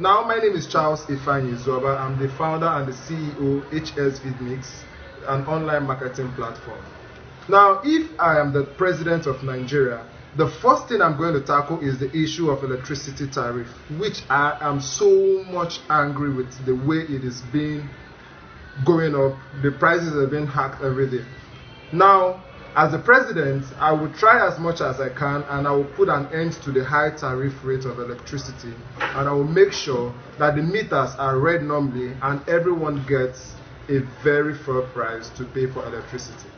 Now, my name is Charles Zoba. I'm the founder and the CEO of HS Vidmix, an online marketing platform. Now, if I am the president of Nigeria, the first thing I'm going to tackle is the issue of electricity tariff, which I am so much angry with the way it is being going up. The prices have been hacked every day. Now, as the president, I will try as much as I can and I will put an end to the high tariff rate of electricity and I will make sure that the meters are read normally and everyone gets a very fair price to pay for electricity.